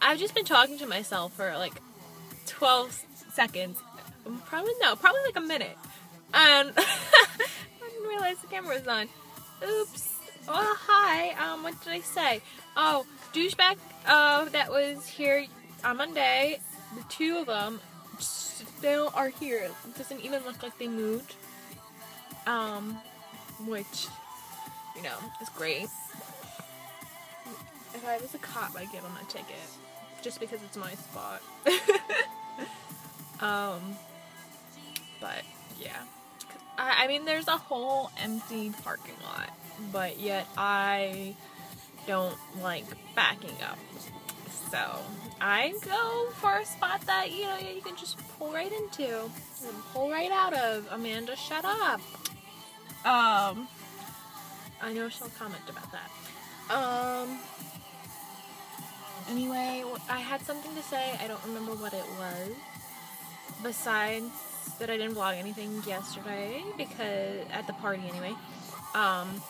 I've just been talking to myself for like 12 seconds. Probably no, probably like a minute. And I didn't realize the camera was on. Oops. Oh hi. Um, what did I say? Oh, douchebag. Uh, that was here on Monday. The two of them still are here. It doesn't even look like they moved. Um, which you know is great. I was a cop, I'd give them a ticket just because it's my spot. um, but yeah. I, I mean, there's a whole empty parking lot, but yet I don't like backing up. So I go for a spot that you know you can just pull right into, and pull right out of. Amanda, shut up. Um, I know she'll comment about that. Um. Anyway, I had something to say. I don't remember what it was. Besides that, I didn't vlog anything yesterday because at the party anyway. Um,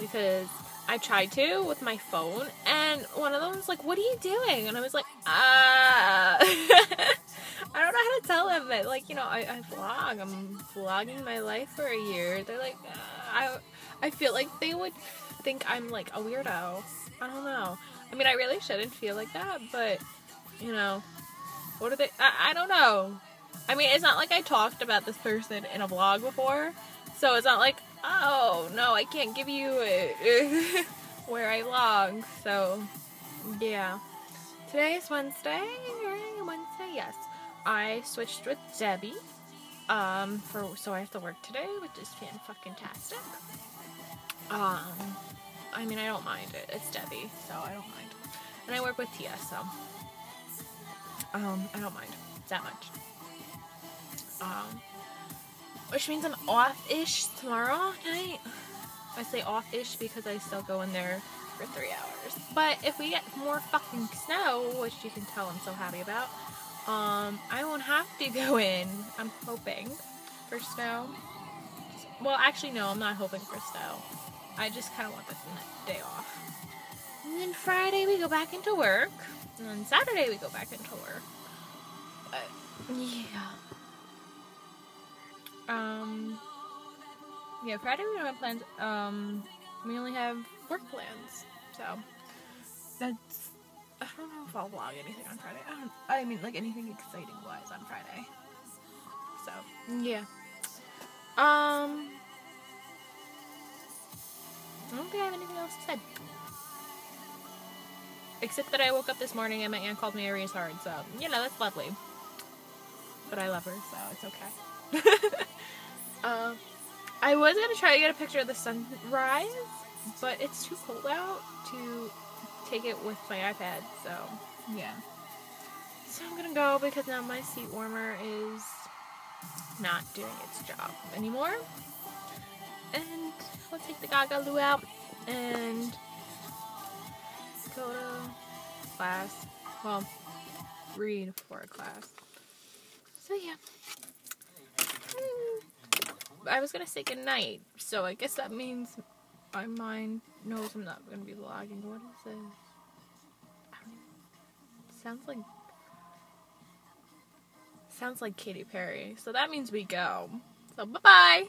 because I tried to with my phone, and one of them was like, "What are you doing?" And I was like, "Ah." I don't know how to tell them that, like, you know, I, I vlog. I'm vlogging my life for a year. They're like, uh, I, I feel like they would think I'm like a weirdo. I don't know. I mean, I really shouldn't feel like that, but you know, what are they? I, I don't know. I mean, it's not like I talked about this person in a vlog before, so it's not like, oh no, I can't give you where I vlog. So, yeah. Today is Wednesday. Wednesday, yes. I switched with Debbie. Um, for so I have to work today, which is fan fucking tastic. Um, I mean, I don't mind it. It's Debbie, so I don't mind. And I work with Tia, so um, I don't mind that much. Um, which means I'm off-ish tomorrow night. I say off-ish because I still go in there for three hours. But if we get more fucking snow, which you can tell I'm so happy about, um, I won't have to go in. I'm hoping for snow. Well, actually, no, I'm not hoping for snow. I just kind of want this day off. And then Friday we go back into work. And then Saturday we go back into work. But, yeah. Um, yeah, Friday we don't have plans. Um, we only have work plans. So, that's, I don't know if I'll vlog anything on Friday. I don't, I mean, like anything exciting wise on Friday. So, yeah. Um, I don't think I have anything else to say. Except that I woke up this morning and my aunt called me Aries hard, so, you know, that's lovely. But I love her, so it's okay. uh, I was gonna try to get a picture of the sunrise, but it's too cold out to take it with my iPad, so, yeah. So I'm gonna go because now my seat warmer is not doing its job anymore. And I'll take the Gagalu out and go to class. Well, read for a class. So yeah. Hmm. I was gonna say goodnight, so I guess that means my mind knows I'm not gonna be vlogging. What is this? Sounds like sounds like Katy Perry. So that means we go. So bye bye.